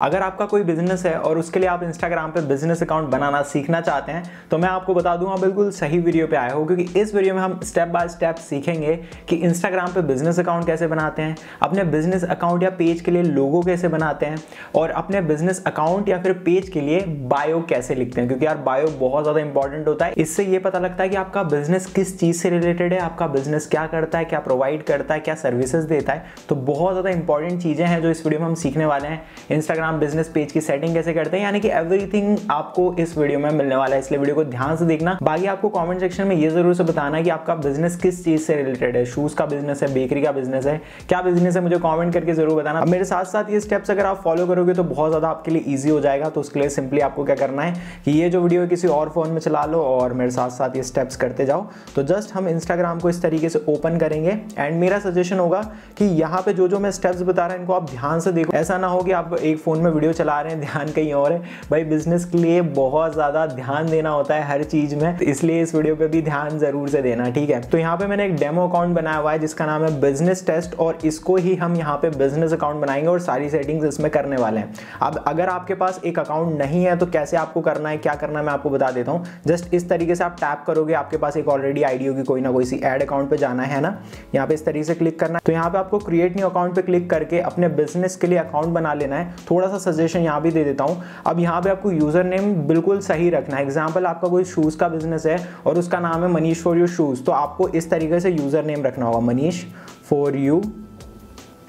अगर आपका कोई बिज़नेस है और उसके लिए आप इंस्टाग्राम पे बिज़नेस अकाउंट बनाना सीखना चाहते हैं तो मैं आपको बता दूँगा बिल्कुल सही वीडियो पे आए हो, क्योंकि इस वीडियो में हम स्टेप बाय स्टेप सीखेंगे कि इंस्टाग्राम पे बिज़नेस अकाउंट कैसे बनाते हैं, अपने बिज़नेस अकाउंट या पेज के लिए लोगो कैसे बनाते हैं, और अपने बिज़नेस अकाउंट या फिर पेज के लिए बायो कैसे लिखते हैं, क्योंकि यार बायो बहुत ज़्यादा इंपॉर्टेंट होता है। इससे ये पता लगता है कि आपका बिज़नेस किस चीज़ से रिलेटेड है, आपका बिज़नेस क्या करता है, क्या प्रोवाइड करता है, क्या सर्विसेज़ देता है। तो बहुत ज़्यादा इंपॉर्टेंट चीज़ें हैं जो इस वीडियो में हम सीखने वाले हैं। इंस्टाग्राम बिज़नेस पेज की सेटिंग कैसे करते हैं, यानी कि एवरीथिंग आपको इस वीडियो में मिलने वाला है। इसलिए वीडियो को ध्यान से देखना। बाकी आपको कमेंट सेक्शन में ये ज़रूर से बताना कि आपका बिज़नेस किस चीज़ से रिलेटेड है। शूज़ का बिज़नेस है बेकरी का बिज़नेस है, क्या बिज़नेस है, मुझे कॉमेंट करके ज़रूर बताना। मेरे साथ साथ ये स्टेप्स अगर आप फॉलो करोगे तो बहुत ज़्यादा आपके लिए ईजी हो जाएगा। तो उसके लिए सिंपली आपको क्या करना है कि ये जो वीडियो है किसी और फ़ोन में चला लो और मेरे साथ साथ ये स्टेप्स करते जाओ। तो जस्ट हम इंस्टाग्राम को इस तरीके से ओपन करेंगे। एंड मेरा सजेशन होगा कि यहाँ पे जो जो मैं स्टेप्स बता रहा हूँ, इनको आप ध्यान से देखो। ऐसा ना हो कि आप एक फ़ोन में वीडियो चला रहे हैं, ध्यान कहीं और है। भाई बिज़नेस के लिए बहुत ज़्यादा ध्यान देना होता है हर चीज़ में तो इसलिए इस वीडियो पे भी ध्यान ज़रूर से देना, ठीक है? तो यहाँ पे मैंने एक डेमो अकाउंट बनाया हुआ है, जिसका नाम है बिज़नेस टेस्ट और इसको ही हम यहाँ पे बिज़नेस अकाउंट बनाएँगे और सारी सेटिंग्स इसमें करने वाले हैं। अब अगर आपके पास एक अकाउंट नहीं है तो कैसे आपको करना है, क्या करना है, मैं आपको बता देता हूँ। जस्ट इस तरीके से आप टैप करोगे, आपके पास एक ऑलरेडी आईडी होगी, कोई ना कोई सी एड अकाउंट पे जाना है ना? यहाँ पे इस तरीके से क्लिक करना है। तो यहाँ पे आपको क्रिएट न्यू अकाउंट पे क्लिक करके अपने बिज़नेस के लिए अकाउंट बना लेना है। थोड़ा सा सजेशन यहाँ भी दे देता हूँ। अब यहाँ पे आपको यूज़र नेम बिल्कुल सही रखना है। एग्ज़ाम्पल आपका कोई शूज़ का बिज़नेस है और उसका नाम है मनीष फॉर यू शूज़ तो आपको इस तरीके से यूज़र नेम रखना होगा। मनीष फॉर यू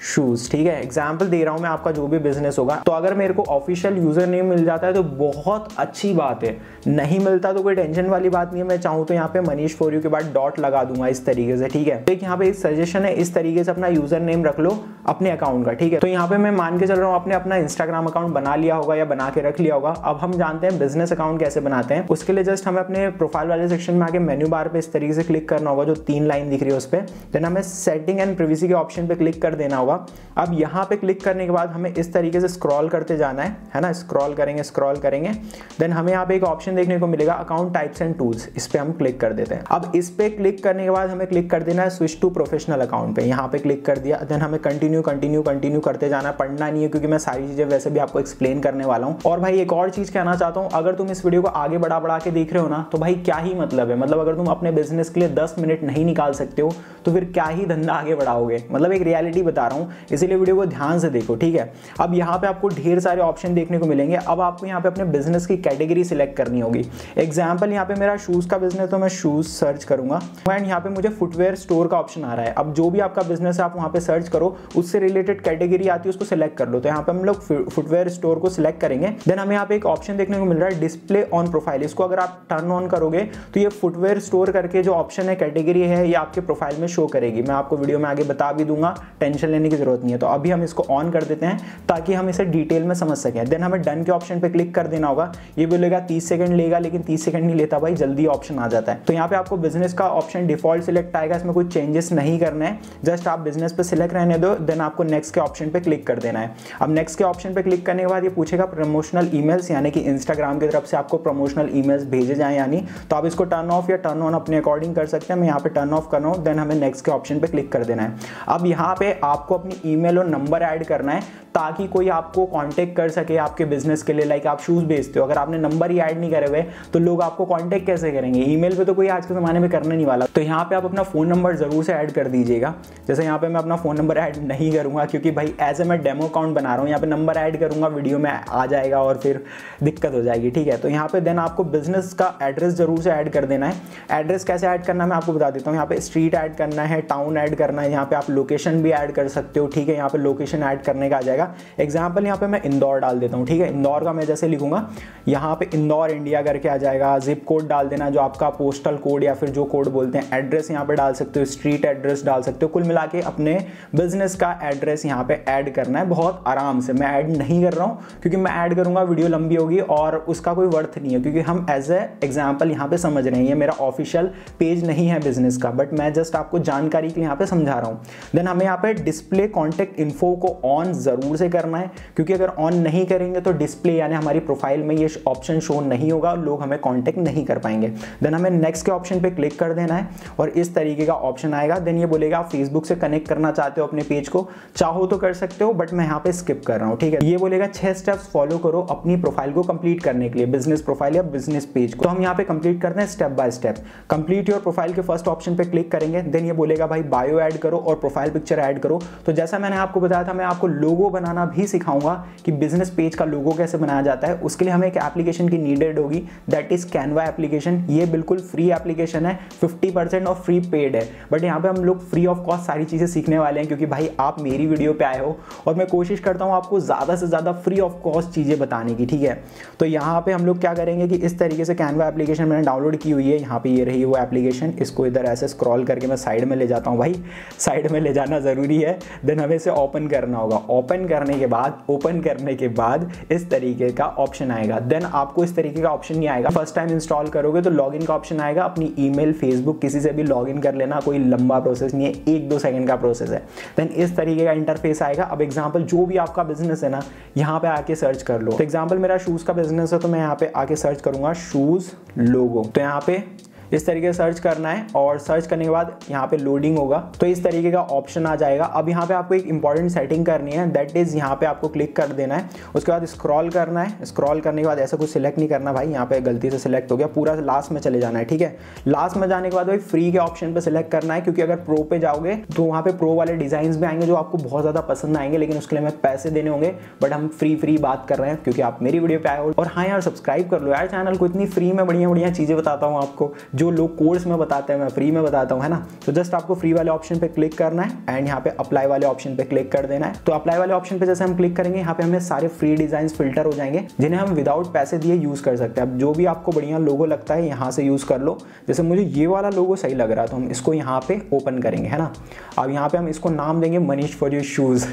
शूज़ ठीक है? एग्ज़ाम्पल दे रहा हूँ मैं आपका जो भी बिज़नेस होगा। तो अगर मेरे को ऑफिशियल यूज़र नेम मिल जाता है तो बहुत अच्छी बात है। नहीं मिलता तो कोई टेंशन वाली बात नहीं है। मैं चाहूँ तो यहाँ पे मनीष फोर यू के बाद डॉट लगा दूँगा इस तरीके से, ठीक है? तो एक यहाँ पे एक सजेशन है, इस तरीके से अपना यूज़र नेम रख लो अपने अकाउंट का, ठीक है? तो यहाँ पे मैं मान के चल रहा हूँ, आपने अपना इंस्टाग्राम अकाउंट बना लिया होगा या बना के रख लिया होगा। अब हम जानते हैं बिज़नेस अकाउंट कैसे बनाते हैं। उसके लिए जस्ट हमें अपने प्रोफ़ाइल वाले सेक्शन में आके मेन्यू बार पे इस तरीके से क्लिक करना होगा, जो तीन लाइन दिख रही है उस पर देन हमें सेटिंग एंड प्रिवेसी के ऑप्शन पे क्लिक कर देना होगा। अब यहाँ पे क्लिक करने के बाद हमें इस तरीके से स्क्रॉल करते जाना है है ना? स्क्रॉल करेंगे स्क्रॉल करेंगे। देन हमें यहाँ पे एक ऑप्शन देखने को मिलेगा अकाउंट टाइप्स एंड टूल्स इस पर हम क्लिक कर देते हैं। अब इस पे क्लिक करने के बाद हमें क्लिक कर देना है स्विच टू प्रोफेशनल अकाउंट पे। यहाँ पे क्लिक कर दिया। देन हमें कंटिन्यू कंटिन्यू कंटिन्यू करते जाना पढ़ना नहीं है, क्योंकि मैं सारी चीज़ें वैसे भी आपको एक्सप्लेन करने वाला हूँ। और भाई एक और चीज़ कहना चाहता हूँ, अगर तुम इस वीडियो को आगे बढ़ा बढ़ा के देख रहे हो ना तो भाई क्या ही मतलब है? मतलब अगर तुम अपने बिज़नेस के लिए दस मिनट नहीं निकाल सकते हो तो फिर क्या ही धंधा आगे बढ़ाओगे? मतलब एक रियलिटी बता रहा हूँ। इसीलिए वीडियो को ध्यान से देखो, ठीक है? अब यहाँ पे आपको ढेर सारे ऑप्शन देखने को मिलेंगे। अब आपको यहाँ पे अपने बिज़नेस की कैटेगरी सिलेक्ट करनी होगी। एग्ज़ाम्पल यहाँ पे मेरा शूज़ का बिज़नेस तो मैं शूज़ सर्च करूँगा। एंड यहाँ पे मुझे फुटवेयर स्टोर का ऑप्शन आ रहा है। अब जो भी आपका बिज़नेस है, आप वहाँ पे सर्च करो, उससे रिलेटेड कैटेगरी आती है, उसको सिलेक्ट कर लो। तो यहाँ पे हम लोग फुटवेयर स्टोर को सिलेक्ट करेंगे। देन हमें यहाँ पे एक ऑप्शन देखने को मिल रहा है डिस्प्ले ऑन प्रोफ़ाइल इसको अगर आप टर्न ऑन करोगे तो ये फुटवेयर स्टोर करके जो ऑप्शन है कैटेगरी है, ये आपके प्रोफ़ाइल में शो करेगी। मैं आपको वीडियो में आगे बता भी दूँगा टेंशन लेने की ज़रूरत नहीं है। तो अभी हम इसको ऑन कर देते हैं ताकि हम इसे डिटेल में समझ सकें। देन हमें डन के ऑप्शन पे क्लिक कर देना होगा। ये बोलेगा 30 सेकंड लेगा, लेकिन 30 सेकंड नहीं लेता भाई, जल्दी ऑप्शन आ जाता है। तो यहाँ पे आपको बिज़नेस का ऑप्शन डिफ़ॉल्ट सिलेक्ट आएगा, इसमें कोई चेंजेस नहीं करना है। जस्ट आप बिज़नेस पे सिलेक्ट रहने दो देन आपको नेक्स्ट के ऑप्शन पे क्लिक कर देना है। अब नेक्स्ट के ऑप्शन पे क्लिक करने के बाद ये पूछेगा प्रमोशनल ईमेल्स यानी कि इंस्टाग्राम की तरफ़ से आपको प्रमोशनल ईमेल्स भेजे जाए यानी तो आप इसको टर्न ऑफ़ या टर्न ऑन अपने अकॉर्डिंग कर सकते हैं। मैं यहाँ पे टर्न ऑफ़ कर रहा हूँ देन हमें नेक्स्ट के ऑप्शन पे क्लिक कर देना है। अब यहाँ पे आपको अपनी ईमेल और नंबर ऐड करना है, ताकि कोई आपको कांटेक्ट कर सके आपके बिज़नेस के लिए लाइक आप शूज़ बेचते हो। अगर आपने नंबर ही ऐड नहीं करे हुए तो लोग आपको कांटेक्ट कैसे करेंगे? ईमेल पे तो कोई आज के ज़माने में करने नहीं वाला। तो यहाँ पे आप अपना फ़ोन नंबर ज़रूर से ऐड कर दीजिएगा। जैसे यहाँ पे मैं अपना फ़ोन नंबर ऐड नहीं करूँगा, क्योंकि भाई एज ए मैं डेमो अकाउंट बना रहा हूँ, यहाँ पे नंबर ऐड करूँगा वीडियो में आ जाएगा और फिर दिक्कत हो जाएगी, ठीक है? तो यहाँ पे देन आपको बिज़नेस का एड्रेस ज़रूर से ऐड कर देना है। एड्रेस कैसे ऐड करना है मैं आपको बता देता हूँ। यहाँ पे स्ट्रीट ऐड करना है टाउन ऐड करना है, यहाँ पे आप लोकेशन भी ऐड कर सकते हो, ठीक है, यहाँ पे लोकेशन ऐड करने का आ जाएगा। एग्ज़ाम्पल यहाँ पे मैं इंदौर डाल देता हूँ, ठीक है? इंदौर का मैं जैसे लिखूँगा, यहाँ पे इंदौर इंडिया करके आ जाएगा। जिप कोड डाल देना जो आपका पोस्टल कोड या फिर जो कोड बोलते हैं एड्रेस यहाँ पे डाल सकते हो स्ट्रीट एड्रेस डाल सकते हो। कुल मिला के अपने बिज़नेस का एड्रेस यहाँ पे ऐड करना है, बहुत आराम से। मैं ऐड नहीं कर रहा हूँ, क्योंकि मैं ऐड करूँगा वीडियो लंबी होगी और उसका कोई वर्थ नहीं है, क्योंकि हम एज ए एग्ज़ाम्पल यहाँ पे समझ रहे हैं, ये मेरा ऑफिशियल पेज नहीं है बिज़नेस का बट मैं जस्ट आपको जानकारी के लिए यहाँ पे समझा रहा हूँ। देन हमें यहाँ पे डिस्प्ले डिस्प्ले कॉन्टेक्ट इन्फो को ऑन ज़रूर से करना है, क्योंकि अगर ऑन नहीं करेंगे तो डिस्प्ले यानी हमारी प्रोफ़ाइल में ये ऑप्शन शो नहीं होगा और लोग हमें कॉन्टेक्ट नहीं कर पाएँगे। देन हमें नेक्स्ट के ऑप्शन पर क्लिक कर देना है और इस तरीके का ऑप्शन आएगा। देन ये बोलेगा, आप फेसबुक से कनेक्ट करना चाहते हो अपने पेज को, चाहो तो कर सकते हो बट मैं यहाँ पे स्किप कर रहा हूँ, ठीक है? ये बोलेगा, छह स्टेप्स फॉलो करो अपनी प्रोफ़ाइल को कंप्लीट करने के लिए बिज़नेस प्रोफ़ाइल या बिज़नेस पेज को। तो हम यहाँ पे कंप्लीट करते हैं step by step complete your profile के फ़र्स्ट ऑप्शन पे क्लिक करेंगे। देन ये बोलेगा, भाई बायो ऐड करो और प्रोफ़ाइल पिक्चर ऐड करो। तो जैसा मैंने आपको बताया था, मैं आपको लोगो बनाना भी सिखाऊँगा कि बिज़नेस पेज का लोगो कैसे बनाया जाता है। उसके लिए हमें एक एप्लीकेशन की नीडेड होगी। दैट इज़ कैनवा एप्लीकेशन ये बिल्कुल फ्री एप्लीकेशन है। 50% और फ्री पेड है। बट यहाँ पे हम लोग फ्री ऑफ़ कॉस्ट सारी चीज़ें सीखने वाले हैं क्योंकि भाई आप मेरी वीडियो पे आए हो और मैं कोशिश करता हूँ आपको ज़्यादा से ज़्यादा फ्री ऑफ़ कॉस्ट चीज़ें बताने की, ठीक है? तो यहाँ पे हम लोग क्या करेंगे कि इस तरीके से कैनवा एप्लीकेशन मैंने डाउनलोड की हुई है। यहाँ पे ये रही वो एप्लीकेशन इसको इधर ऐसे स्क्रॉल करके मैं साइड में ले जाता हूँ भाई। साइड में ले जाना ज़रूरी है। देन हमें इसे ओपन करना होगा। ओपन करने के बाद ओपन करने के बाद इस तरीके का ऑप्शन आएगा। देन आपको इस तरीके का ऑप्शन नहीं आएगा। फ़र्स्ट टाइम इंस्टॉल करोगे तो लॉगिन का ऑप्शन आएगा। अपनी ईमेल फेसबुक किसी से भी लॉगिन कर लेना। कोई लंबा प्रोसेस नहीं है। एक दो सेकंड का प्रोसेस है। देन इस तरीके का इंटरफेस आएगा। अब एग्ज़ाम्पल जो भी आपका बिज़नेस है ना, यहाँ पे आके सर्च कर लो। तो एग्ज़ाम्पल मेरा शूज़ का बिज़नेस है तो मैं यहाँ पे आके सर्च करूँगा शूज़ लोगो तो यहाँ पे इस तरीके से सर्च करना है और सर्च करने के बाद यहाँ पे लोडिंग होगा। तो इस तरीके का ऑप्शन आ जाएगा। अब यहाँ पे आपको एक इंपॉर्टेंट सेटिंग करनी है दैट इज़ यहाँ पे आपको क्लिक कर देना है। उसके बाद स्क्रॉल करना है। स्क्रॉल करने के बाद ऐसा कुछ सिलेक्ट नहीं करना भाई। यहाँ पे गलती से सिलेक्ट हो गया। पूरा लास्ट में चले जाना है, ठीक है? लास्ट में जाने के बाद भाई फ्री के ऑप्शन पर सिलेक्ट करना है, क्योंकि अगर प्रो पे जाओगे तो वहाँ पे प्रो वाले डिज़ाइन भी आएँगे जो आपको बहुत ज़्यादा पसंद आएँगे, लेकिन उसके लिए हमें पैसे देने होंगे। बट हम फ्री फ्री बात कर रहे हैं, क्योंकि आप मेरी वीडियो पे आए हो। और हाँ यार सब्सक्राइब कर लो यार। चैनल को इतनी फ्री में बढ़िया बढ़िया चीज़ें बताता हूँ आपको जो लोग कोर्स में बताते हैं, मैं फ्री में बताता हूँ, है ना? तो जस्ट आपको फ्री वाले ऑप्शन पे क्लिक करना है एंड यहाँ पे अप्लाई वाले ऑप्शन पे क्लिक कर देना है। तो अप्लाई वाले ऑप्शन पे जैसे हम क्लिक करेंगे, यहाँ पे हमें सारे फ्री डिज़ाइन फ़िल्टर हो जाएँगे, जिन्हें हम विदाउट पैसे दिए यूज़ कर सकते हैं। अब जो भी आपको बढ़िया लोगो लगता है, यहाँ से यूज़ कर लो। जैसे मुझे ये वाला लोगो सही लग रहा है तो हम इसको यहाँ पे ओपन करेंगे, है ना? अब यहाँ पे हम इसको नाम देंगे मनीष फॉर योर शूज़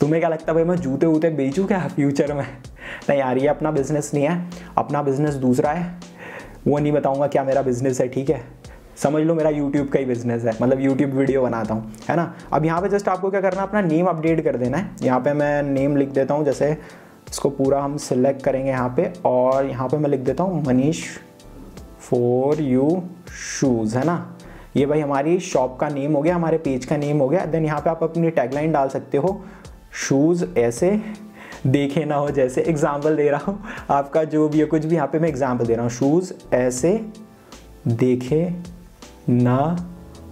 तुम्हें क्या लगता है, भाई, मैं जूते वूते बेचूँ क्या फ्यूचर में? नहीं यार, ये अपना बिज़नेस नहीं है। अपना बिज़नेस दूसरा है। वो नहीं बताऊँगा क्या मेरा बिज़नेस है, ठीक है? समझ लो मेरा यूट्यूब का ही बिज़नेस है मतलब यूट्यूब वीडियो बनाता हूँ, है ना? अब यहाँ पे जस्ट आपको क्या करना है, अपना नेम अपडेट कर देना है। यहाँ पे मैं नेम लिख देता हूँ, जैसे इसको पूरा हम सिलेक्ट करेंगे यहाँ पे, और यहाँ पे मैं लिख देता हूँ, मनीष फॉर यू शूज़ है ना? ये भाई हमारी शॉप का नेम हो गया, हमारे पेज का नेम हो गया देन यहाँ पे आप अपनी टैगलाइन डाल सकते हो शूज़ ऐसे देखे ना हो जैसे एग्ज़ाम्पल दे रहा हूँ। आपका जो भी है, कुछ भी, यहाँ पे मैं एग्ज़ाम्पल दे रहा हूँ। शूज़ ऐसे देखे ना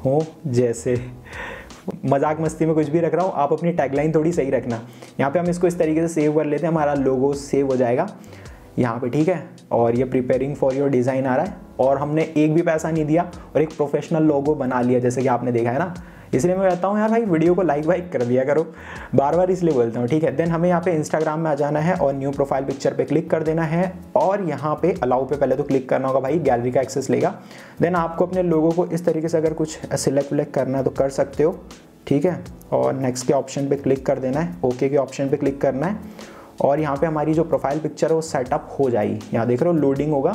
हो जैसे। मज़ाक मस्ती में कुछ भी रख रहा हूँ, आप अपनी टैगलाइन थोड़ी सही रखना। यहाँ पे हम इसको इस तरीके से सेव कर लेते हैं, हमारा लोगो सेव हो जाएगा। यहाँ पे ठीक है? और ये प्रिपेयरिंग फॉर योर डिज़ाइन आ रहा है। और हमने एक भी पैसा नहीं दिया और एक प्रोफेशनल लोगो बना लिया, जैसे कि आपने देखा है ना। इसलिए मैं कहता हूँ, यार भाई वीडियो को लाइक वाइक कर दिया करो। बार बार इसलिए बोलता हूँ, ठीक है? देन हमें यहाँ पे इंस्टाग्राम में आ जाना है और न्यू प्रोफ़ाइल पिक्चर पे क्लिक कर देना है और यहाँ पे अलाउ पे पहले तो क्लिक करना होगा भाई गैलरी का एक्सेस लेगा। देन आपको अपने लोगों को इस तरीके से अगर कुछ सिलेक्ट विलेक्ट करना है तो कर सकते हो, ठीक है? और नेक्स्ट के ऑप्शन पे क्लिक कर देना है ओके के ऑप्शन पे क्लिक करना है और यहाँ पे हमारी जो प्रोफ़ाइल पिक्चर है वो सेटअप हो जाएगी। यहाँ देख रहे हो लोडिंग होगा।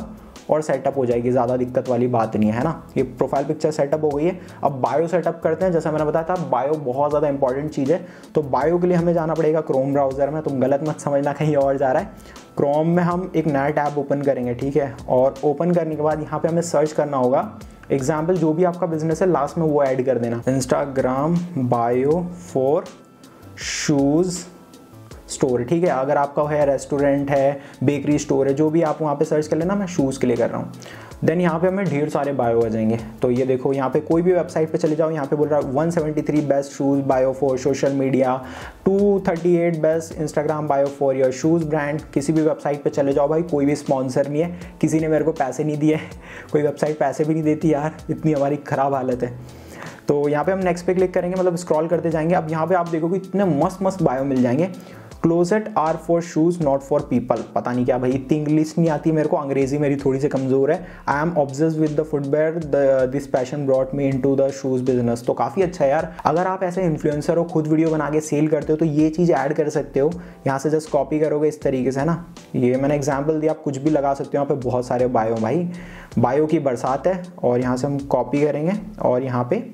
और सेटअप हो जाएगी, ज़्यादा दिक्कत वाली बात नहीं है ना? ये प्रोफ़ाइल पिक्चर सेटअप हो गई है। अब बायो सेटअप करते हैं, जैसा मैंने बताया था बायो बहुत ज़्यादा इंपॉर्टेंट चीज़ है। तो बायो के लिए हमें जाना पड़ेगा क्रोम ब्राउज़र में। तुम गलत मत समझना, कहीं और जा रहा है। क्रोम में हम एक नया टैब ओपन करेंगे, ठीक है? और ओपन करने के बाद यहाँ पे हमें सर्च करना होगा। एग्ज़ाम्पल जो भी आपका बिज़नेस है लास्ट में वो ऐड कर देना। Instagram bio for shoes store ठीक है? अगर आपका है, रेस्टोरेंट है, बेकरी स्टोर है, जो भी आप वहाँ पे सर्च कर लेना, मैं शूज़ के लिए कर रहा हूँ। देन यहाँ पे हमें ढेर सारे बायो आ जाएँगे। तो ये देखो, यहाँ पे कोई भी वेबसाइट पे चले जाओ, यहाँ पे बोल रहा है 173 best shoes bio for social media 238 best Instagram bio for your shoes brand किसी भी वेबसाइट पे चले जाओ भाई, कोई भी स्पॉन्सर नहीं है। किसी ने मेरे को पैसे नहीं दिए। कोई वेबसाइट पैसे भी नहीं देती यार। इतनी हमारी ख़राब हालत है। तो यहाँ पे हम नेक्स्ट पे क्लिक करेंगे मतलब स्क्रॉल करते जाएँगे। अब यहाँ पे आप देखोगे इतने मस्त मस्त बायो मिल जाएँगे। Closets are for shoes not for people पता नहीं क्या भाई, इतनी इंग्लिश नहीं आती मेरे को, अंग्रेज़ी मेरी थोड़ी सी कमज़ोर है। I am observe with the footwear this passion brought me into the shoes business तो काफ़ी अच्छा है यार। अगर आप ऐसे इन्फ्लुएंसर हो, खुद वीडियो बना के सेल करते हो तो ये चीज़ ऐड कर सकते हो। यहाँ से जस्ट कॉपी करोगे इस तरीके से, है ना? ये मैंने एग्ज़ाम्पल दिया, आप कुछ भी लगा सकते हो। यहाँ पे बहुत सारे बायो भाई। बायो की बरसात है, और यहाँ से हम कॉपी करेंगे, और यहाँ पे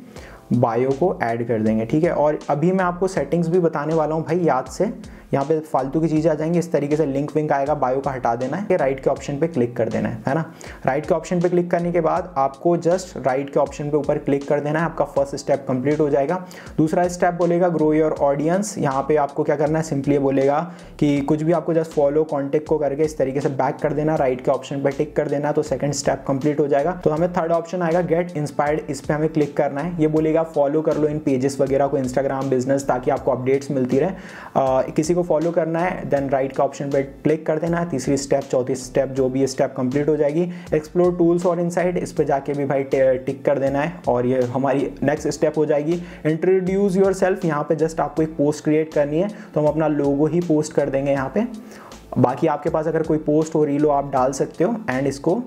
बायो को ऐड कर देंगे, ठीक है? और अभी मैं आपको सेटिंग्स भी बताने वाला हूँ भाई, याद से। यहाँ पे फालतू की चीज़ें आ जाएँगी, इस तरीके से लिंक विंक आएगा बायो का हटा देना है राइट के ऑप्शन पे क्लिक कर देना है है ना? राइट के ऑप्शन पे क्लिक करने के बाद आपको जस्ट राइट के ऑप्शन पे ऊपर क्लिक कर देना है, आपका फ़र्स्ट स्टेप कंप्लीट हो जाएगा। दूसरा स्टेप बोलेगा ग्रो योर ऑडियंस यहाँ पे आपको क्या करना है? सिंपली बोलेगा कि कुछ भी आपको जस्ट फॉलो कॉन्टेक्ट को करके इस तरीके से बैक कर देना राइट के ऑप्शन पर टिक कर देना तो सेकंड स्टेप कंप्लीट हो जाएगा। तो हमें थर्ड ऑप्शन आएगा गेट इंस्पायर्ड इस पर हमें क्लिक करना है। ये बोलेगा फॉलो कर लो इन पेजेस वगैरह को इंस्टाग्राम बिज़नेस ताकि आपको अपडेट्स मिलती रहे। किसी को फॉलो करना है देन राइट का ऑप्शन पर क्लिक कर देना है। तीसरी स्टेप चौथी स्टेप जो भी स्टेप कंप्लीट हो जाएगी। एक्सप्लोर टूल्स और इनसाइड इस पर जाके भी भाई टिक कर देना है और ये हमारी नेक्स्ट स्टेप हो जाएगी। इंट्रोड्यूस योर सेल्फ यहाँ पर जस्ट आपको एक पोस्ट क्रिएट करनी है तो हम अपना लोगो ही पोस्ट कर देंगे यहाँ पे। बाकी आपके पास अगर कोई पोस्ट हो रील हो, आप डाल सकते हो एंड इसको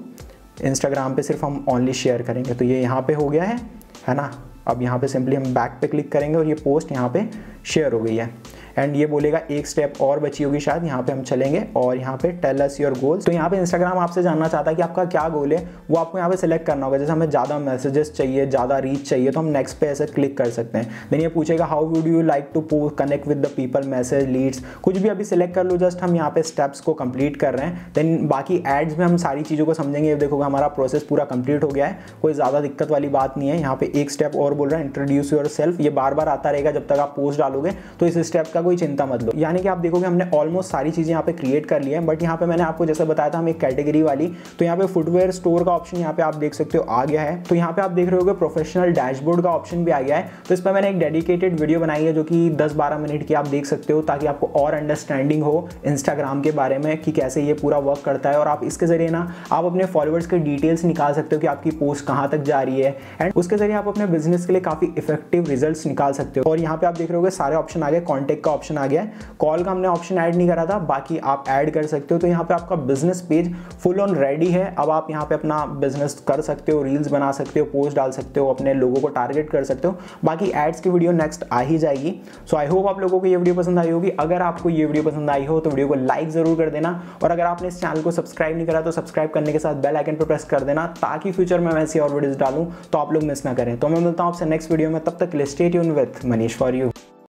इंस्टाग्राम पे सिर्फ़ हम ओनली शेयर करेंगे। तो ये यहाँ पे हो गया है है ना? अब यहाँ पे सिंपली हम बैक पे क्लिक करेंगे और ये पोस्ट यहाँ पे शेयर हो गई है। एंड ये बोलेगा एक स्टेप और बची होगी शायद, यहाँ पे हम चलेंगे और यहाँ पे टेल अस योर गोल्स तो यहाँ पे इंस्टाग्राम आपसे जानना चाहता है कि आपका क्या गोल है, वो आपको यहाँ पे सिलेक्ट करना होगा। जैसे हमें ज़्यादा मैसेजेस चाहिए, ज़्यादा रीच चाहिए तो हम नेक्स्ट पे ऐसे क्लिक कर सकते हैं। देन ये पूछेगा how would you like to connect with the people message leads कुछ भी अभी सिलेक्ट कर लो जस्ट हम यहाँ पे स्टेप्स को कंप्लीट कर रहे हैं। देन बाकी एड्स में हम सारी चीज़ों को समझेंगे। देखोगे हमारा प्रोसेस पूरा कंप्लीट हो गया है। कोई ज़्यादा दिक्कत वाली बात नहीं है। यहाँ पे एक स्टेप और बोल रहा है इंट्रोड्यूस योर सेल्फ ये बार बार आता रहेगा जब तक आप पोस्ट डालोगे तो इस स्टेप का कोई चिंता मत लो। यानी कि आप देखोगे हमने ऑलमोस्ट सारी चीज़ें यहाँ पे क्रिएट कर ली है बट यहाँ पे मैंने आपको जैसे बताया था, हम एक कैटेगरी वाली तो यहाँ पे फुटवेयर स्टोर का ऑप्शन यहाँ पे आप देख सकते हो आ गया है। तो यहाँ पे आप देख रहे हो प्रोफेशनल डैशबोर्ड का ऑप्शन भी आ गया है। तो इस पर मैंने एक डेडिकेटेड वीडियो बनाई है, जो कि दस बारह मिनट की आप देख सकते हो, ताकि आपको और अंडरस्टैंडिंग हो इंस्टाग्राम के बारे में, कि कैसे ये पूरा वर्क करता है। और आप इसके ज़रिए ना, आप अपने फॉलोअर्स के डिटेल्स निकाल सकते हो कि आपकी पोस्ट कहाँ तक जा रही है। एंड उसके ज़रिए आप अपने बिज़नेस के लिए काफ़ी इफ़ेक्टिव रिज़ल्ट निकाल सकते हो। और यहाँ पे आप देख रहे हो सारे ऑप्शन आ गए कॉन्टेक्ट का ऑप्शन आ गया है। कॉल का हमने ऑप्शन ऐड नहीं करा था, बाकी आप ऐड कर सकते हो। तो यहाँ पे आपका business page full on ready है। अब आप यहाँ पे अपना बिज़नेस कर सकते हो रील्स बना सकते हो पोस्ट डाल सकते हो, अपने लोगों को टारगेट कर सकते हो। बाकी एड्स की वीडियो नेक्स्ट आ ही जाएगी। सो आई होप आप लोगों को ये वीडियो पसंद आई होगी। अगर आपको ये वीडियो पसंद आई हो तो वीडियो को लाइक ज़रूर कर देना। और अगर आपने इस चैनल को सब्सक्राइब नहीं करा तो सब्सक्राइब करने के साथ बेल आइकन पर प्रेस कर देना, ताकि फ्यूचर में वैसी और वीडियोस डालूं तो आप लोग मिस ना करें। तो मैं मिलता हूँ आपसे नेक्स्ट वीडियो में तब तक लिस्टेट यून विथ मनीष फॉर यू